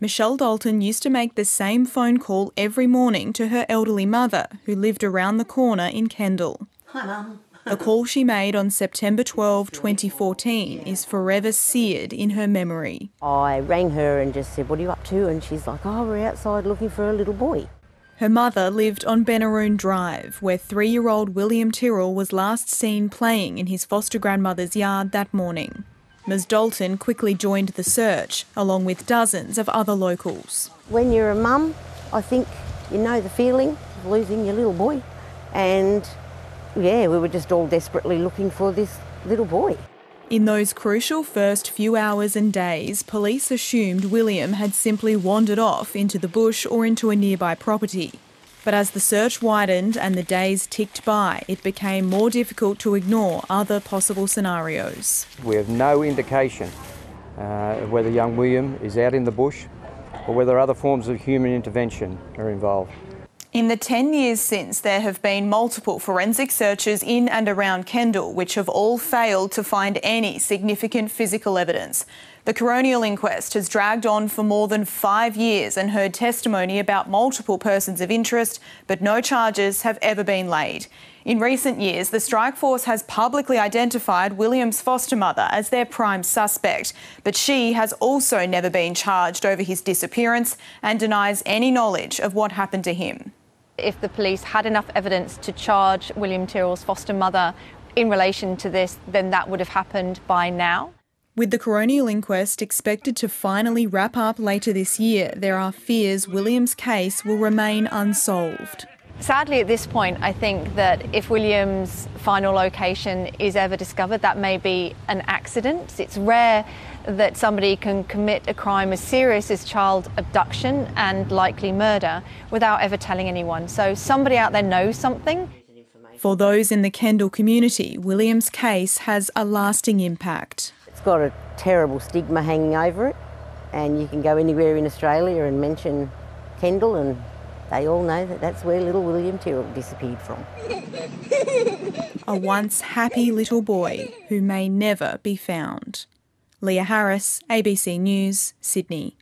Michelle Dalton used to make the same phone call every morning to her elderly mother, who lived around the corner in Kendall. Hi, Mum. The call she made on September 12, 2014 is forever seared in her memory. I rang her and just said, What are you up to? And she's like, Oh, we're outside looking for a little boy. Her mother lived on Benaroon Drive, where three year old William Tyrrell was last seen playing in his foster grandmother's yard that morning. Ms Dalton quickly joined the search, along with dozens of other locals. When you're a mum, I think you know the feeling of losing your little boy. And yeah, we were just all desperately looking for this little boy. In those crucial first few hours and days, police assumed William had simply wandered off into the bush or into a nearby property. But as the search widened and the days ticked by, it became more difficult to ignore other possible scenarios. We have no indication uh, whether young William is out in the bush or whether other forms of human intervention are involved. In the 10 years since, there have been multiple forensic searches in and around Kendall, which have all failed to find any significant physical evidence. The coronial inquest has dragged on for more than five years and heard testimony about multiple persons of interest, but no charges have ever been laid. In recent years, the strike force has publicly identified William's foster mother as their prime suspect, but she has also never been charged over his disappearance and denies any knowledge of what happened to him. If the police had enough evidence to charge William Tyrrell's foster mother in relation to this, then that would have happened by now. With the coronial inquest expected to finally wrap up later this year, there are fears William's case will remain unsolved. Sadly, at this point, I think that if William's final location is ever discovered, that may be an accident. It's rare that somebody can commit a crime as serious as child abduction and likely murder without ever telling anyone. So somebody out there knows something. For those in the Kendall community, William's case has a lasting impact. It's got a terrible stigma hanging over it, and you can go anywhere in Australia and mention Kendall, and they all know that that's where little William Tyrrell disappeared from. a once happy little boy who may never be found. Leah Harris, ABC News, Sydney.